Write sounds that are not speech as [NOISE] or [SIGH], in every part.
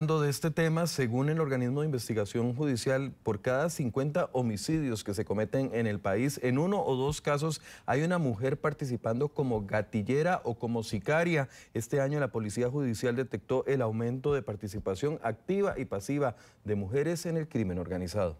De este tema, según el organismo de investigación judicial, por cada 50 homicidios que se cometen en el país, en uno o dos casos hay una mujer participando como gatillera o como sicaria. Este año la Policía Judicial detectó el aumento de participación activa y pasiva de mujeres en el crimen organizado.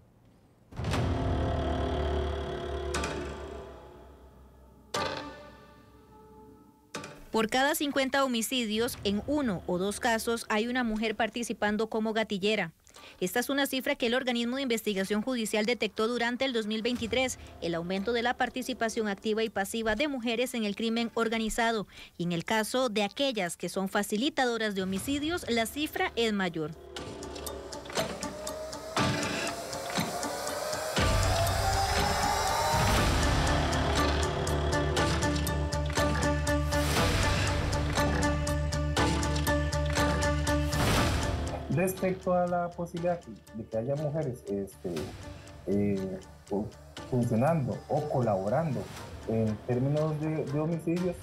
Por cada 50 homicidios, en uno o dos casos hay una mujer participando como gatillera. Esta es una cifra que el organismo de investigación judicial detectó durante el 2023, el aumento de la participación activa y pasiva de mujeres en el crimen organizado. Y en el caso de aquellas que son facilitadoras de homicidios, la cifra es mayor. Respecto a la posibilidad de que haya mujeres este, eh, funcionando o colaborando en términos de, homicidios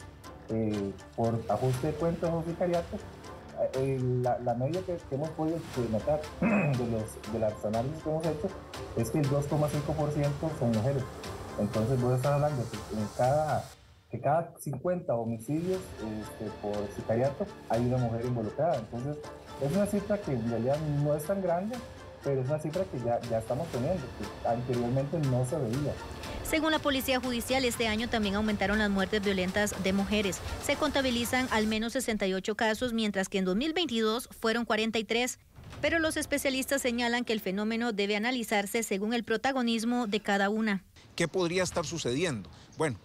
eh, por ajuste de cuentas o sicariatos, eh, la, media que, hemos podido notar [CLEARS THROAT] de los, de las análisis que hemos hecho es que el 2,5% son mujeres. Entonces voy a estar hablando que en cada, que cada 50 homicidios este, por sicariato hay una mujer involucrada. Entonces es una cifra que en realidad no es tan grande, pero es una cifra que ya, ya estamos teniendo, que anteriormente no se veía. Según la Policía Judicial, este año también aumentaron las muertes violentas de mujeres. Se contabilizan al menos 68 casos, mientras que en 2022 fueron 43. Pero los especialistas señalan que el fenómeno debe analizarse según el protagonismo de cada una. ¿Qué podría estar sucediendo? Bueno,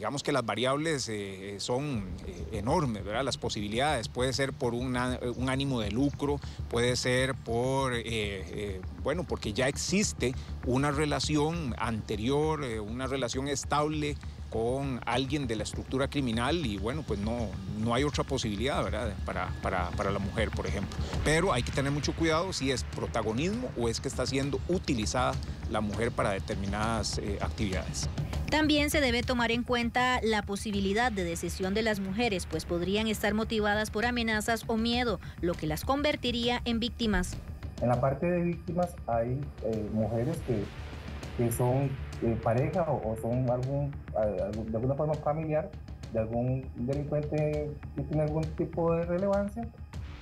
digamos que las variables eh, son eh, enormes, ¿verdad? Las posibilidades, puede ser por un ánimo de lucro, puede ser por, eh, bueno, porque ya existe una relación anterior, una relación estable con alguien de la estructura criminal y bueno, pues no, no hay otra posibilidad, ¿verdad? Para, para, para la mujer, por ejemplo. Pero hay que tener mucho cuidado si es protagonismo o es que está siendo utilizada la mujer para determinadas actividades. También se debe tomar en cuenta la posibilidad de decisión de las mujeres, pues podrían estar motivadas por amenazas o miedo, lo que las convertiría en víctimas. En la parte de víctimas hay eh, mujeres que, que son eh, pareja o, son algún, de alguna forma familiar de algún delincuente que tiene algún tipo de relevancia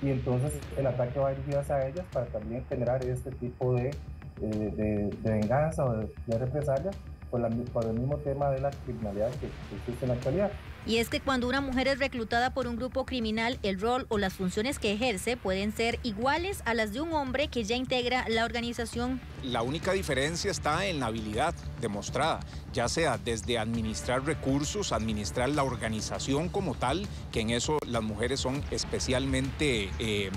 y entonces el ataque va dirigido hacia ellas para también generar este tipo de, eh, de, venganza o de, de represalia por, el mismo tema de la criminalidad que, existe en la actualidad. Y es que cuando una mujer es reclutada por un grupo criminal, el rol o las funciones que ejerce pueden ser iguales a las de un hombre que ya integra la organización. La única diferencia está en la habilidad demostrada, ya sea desde administrar recursos, administrar la organización como tal, que en eso las mujeres son especialmente eh,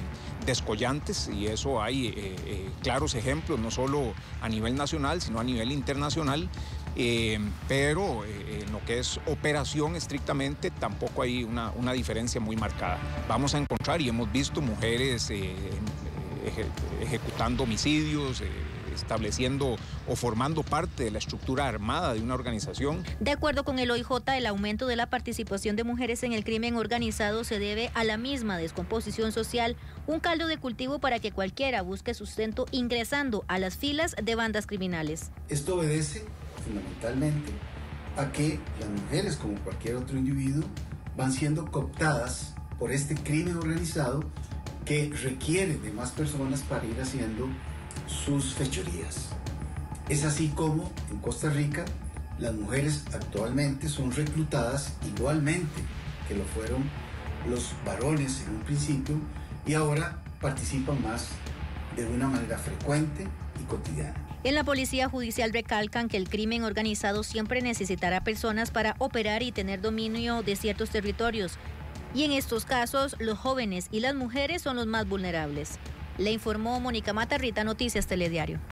descollantes y eso hay eh, eh, claros ejemplos, no solo a nivel nacional, sino a nivel internacional. Eh, pero eh, en lo que es operación estrictamente tampoco hay una, una, diferencia muy marcada. Vamos a encontrar y hemos visto mujeres eh, ejecutando homicidios, estableciendo o formando parte de la estructura armada de una organización. De acuerdo con el OIJ, el aumento de la participación de mujeres en el crimen organizado se debe a la misma descomposición social, un caldo de cultivo para que cualquiera busque sustento ingresando a las filas de bandas criminales. Esto obedece fundamentalmente a que las mujeres, como cualquier otro individuo, van siendo cooptadas por este crimen organizado que requiere de más personas para ir haciendo sus fechorías. Es así como en Costa Rica las mujeres actualmente son reclutadas igualmente que lo fueron los varones en un principio y ahora participan más de una manera frecuente y cotidiana. En la Policía Judicial recalcan que el crimen organizado siempre necesitará personas para operar y tener dominio de ciertos territorios. Y en estos casos, los jóvenes y las mujeres son los más vulnerables. Le informó Mónica Matarrita, Noticias Telediario.